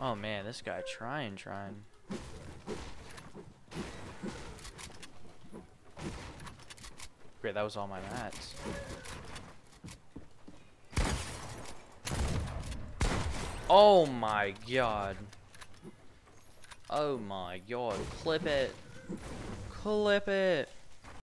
Oh man, this guy trying, trying. Great, that was all my mats. Oh my god. Oh my god, clip it. Clip it.